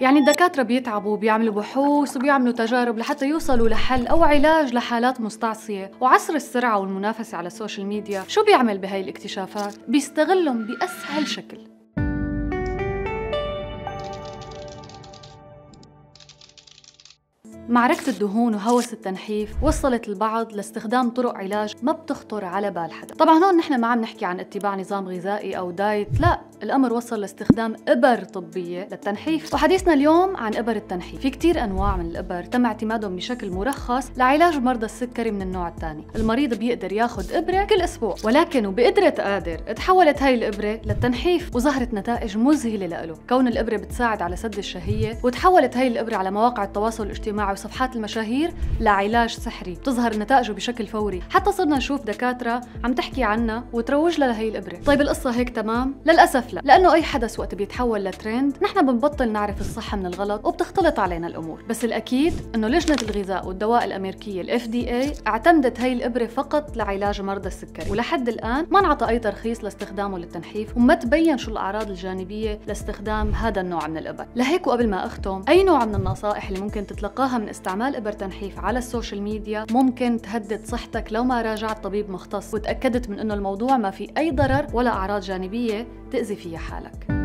يعني الدكاترة بيتعبوا وبيعملوا بحوث وبيعملوا تجارب لحتى يوصلوا لحل أو علاج لحالات مستعصية وعصر السرعة والمنافسة على ال social media شو بيعمل بهاي الاكتشافات؟ بيستغلهم بأسهل شكل معركة الدهون وهوس التنحيف وصلت البعض لاستخدام طرق علاج ما بتخطر على بال حدا. طبعا هون نحن ما عم نحكي عن اتباع نظام غذائي أو diet لا الأمر وصل لاستخدام إبر طبية للتنحيف. وحديثنا اليوم عن إبر التنحيف. في كتير أنواع من الإبر تم اعتمادهم بشكل مرخص لعلاج مرضى السكري من النوع الثاني. المريض بيقدر ياخذ إبرة كل أسبوع ولكن وبقدرة قادر تحولت هاي الإبرة للتنحيف وظهرت نتائج مذهلة له كون الإبرة بتساعد على سد الشهية وتحولت هاي الإبرة على مواقع التواصل الاجتماعي وصفحات المشاهير لعلاج سحري تظهر نتائجه بشكل فوري. حتى صرنا نشوف دكاترة عم تحكي عنها وتروج لها هي الإبرة. طيب القصة هيك تمام؟ للأسف لا. لأنه أي حدث وقت بيتحول لترند نحن بنبطل نعرف الصح من الغلط وبتختلط علينا الأمور. بس الأكيد إنه لجنة الغذاء والدواء الأمريكية ال FDA اعتمدت هي الإبرة فقط لعلاج مرضى السكري. ولحد الآن ما انعطى أي ترخيص لاستخدامه للتنحيف وما تبين شو الأعراض الجانبية لاستخدام هذا النوع من الإبر. لهيك وقبل ما أختم أي نوع من النصائح اللي ممكن تتلقاها من استعمال إبر تنحيف على ال social media ممكن تهدد صحتك لو ما راجعت طبيب مختص وتأكدت من إنه الموضوع ما في أي ضرر ولا أعراض جانبية تأذي فيها حالك.